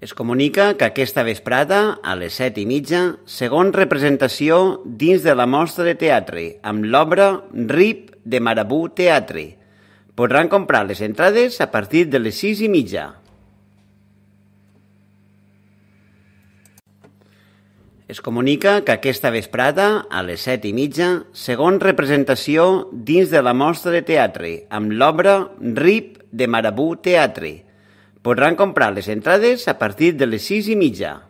Es comunica que aquesta vesprada, a les set i mitja, segon representació dins de la mostra de teatre amb l'obra RIP de Marabú Teatre. Podran comprar les entrades a partir de les sis i mitja. Es comunica que aquesta vesprada, a les set i mitja, segon representació dins de la mostra de teatre, amb l'obra RIP de Marabú Teatre. Podran comprar les entrades a partir de les sis i mitja.